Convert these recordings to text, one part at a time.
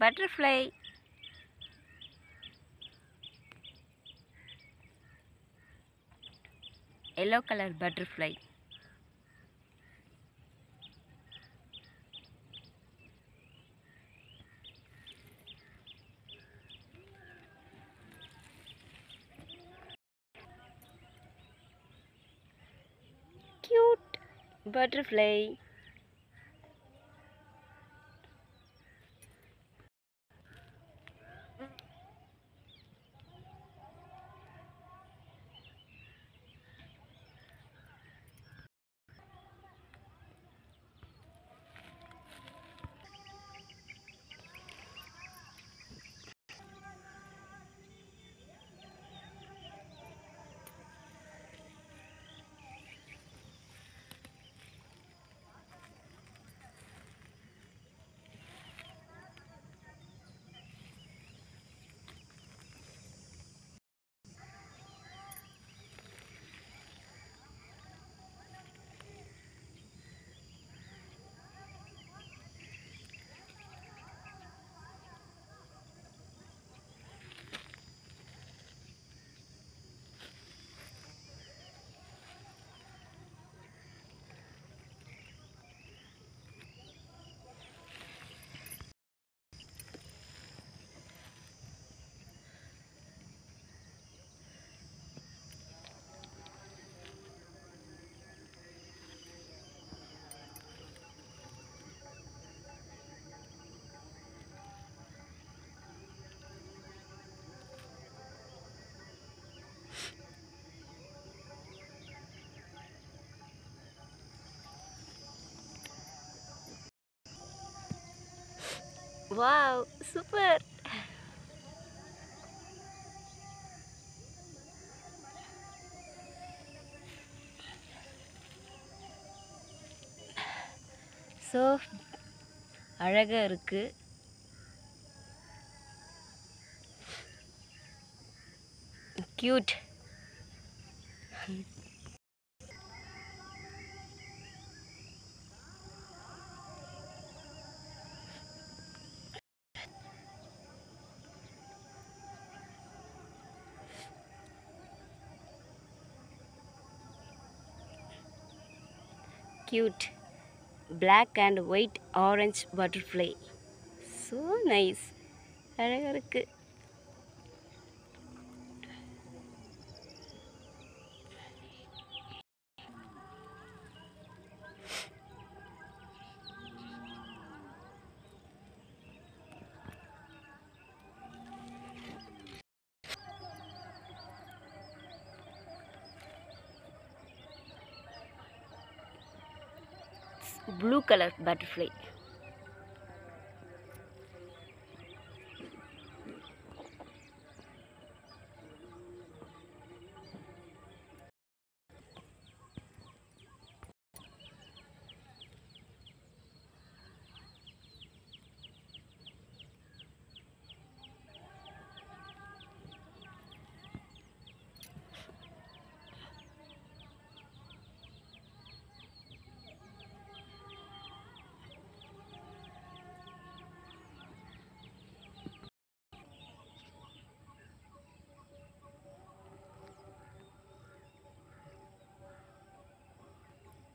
butterfly yellow colour butterfly cute butterfly wow super so அழகாக இருக்குது cute cute black and white orange butterfly so nice அழகாக இருக்கு blue color butterfly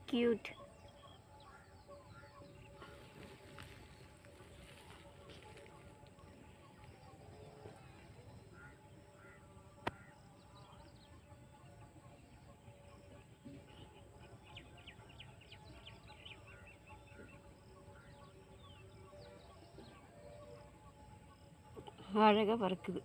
cute அழகாக பறக்குது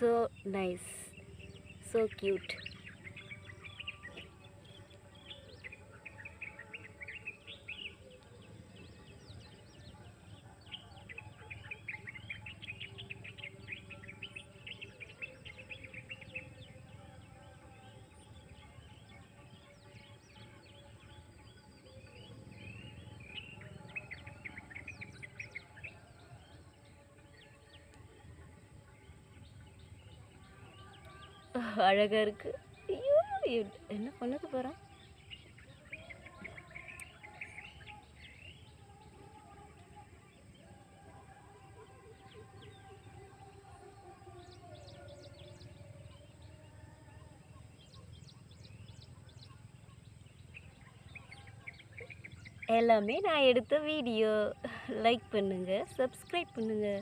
so nice. So cute. அழகாக இருக்குது ஐயோ என்ன பண்ணது போகிறான் எல்லாமே நான் எடுத்த வீடியோ. லைக் பண்ணுங்கள் சப்ஸ்கிரைப் பண்ணுங்கள்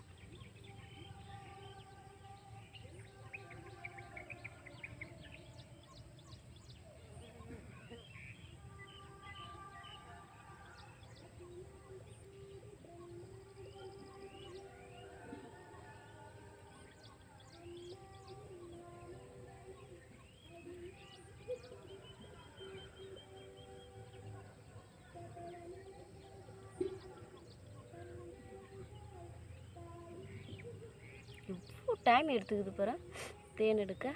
டைம் எடுத்துக்குது பிற தேன் எடுக்க.